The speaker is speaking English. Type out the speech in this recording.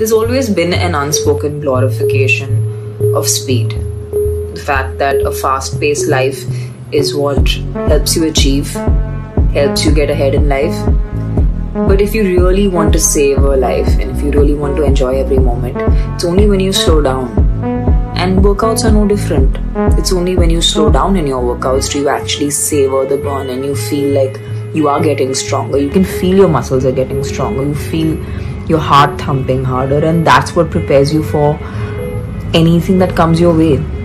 there's always been an unspoken glorification of speed. The fact that a fast paced life is what helps you achieve, helps you get ahead in life. But if you really want to savor life and if you really want to enjoy every moment, it's only when you slow down. And workouts are no different. It's only when you slow down in your workouts do you actually savor the burn and you feel like you are getting stronger. You can feel your muscles are getting stronger. You feel your heart thumping harder, and that's what prepares you for anything that comes your way.